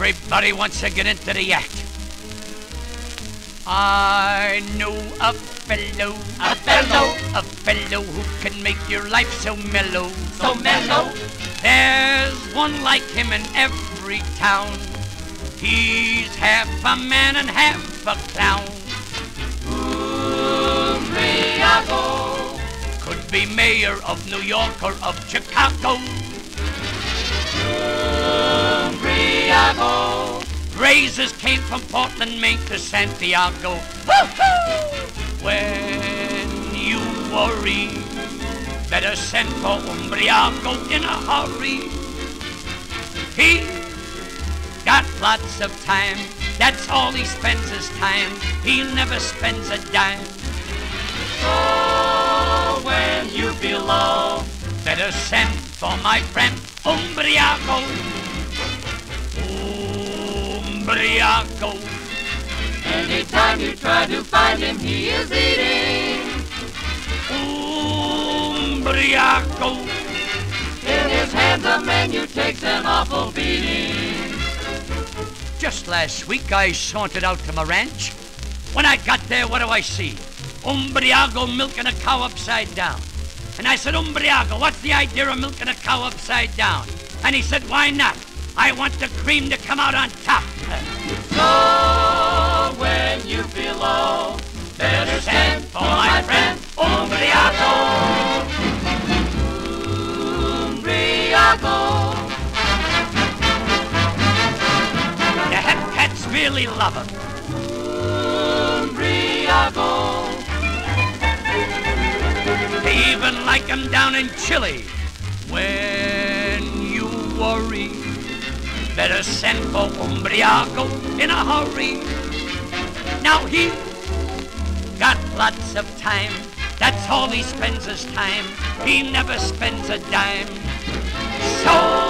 Everybody wants to get into the act. I know a fellow, A fellow. a fellow who can make your life so mellow. So mellow. There's one like him in every town. He's half a man and half a clown. Umbriago. Could be mayor of New York or of Chicago. Umbriago. Raises came from Portland, Maine to Santiago. When you worry, better send for Umbriago in a hurry. He got lots of time. That's all he spends his time. He never spends a dime. So when you feel low, Better send for my friend Umbriago. Umbriago. anytime you try to find him, he is eating. Umbriago. In his hands, a menu takes an awful beating. Just last week I sauntered out to my ranch. When I got there, what do I see? Umbriago milking a cow upside down. And I said, Umbriago, what's the idea of milking a cow upside down? And he said, why not? I want the cream to come out on top. So when you feel low, better send for my friend Umbriago. Umbriago. The head cats really love him. Umbriago. They even like him down in Chile. When you worry, better send for Umbriago in a hurry. Now he got lots of time. That's all he spends his time. He never spends a dime. So